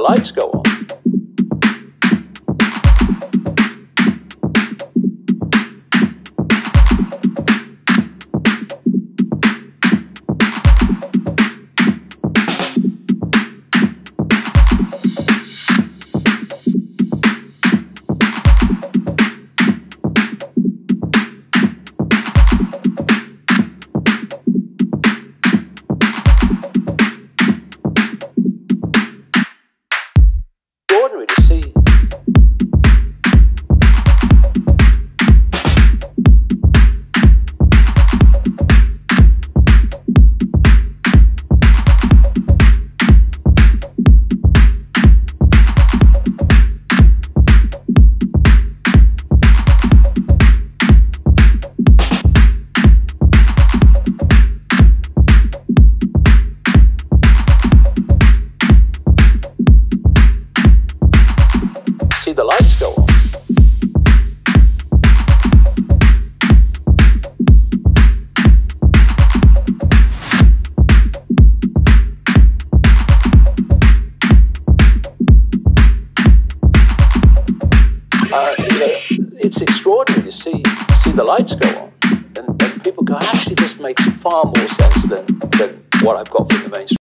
the lights go on. Extraordinary to see. See the lights go on. Uh, it's extraordinary to see see the lights go on, and, and people go, actually, this makes far more sense than, than what I've got from the mainstream.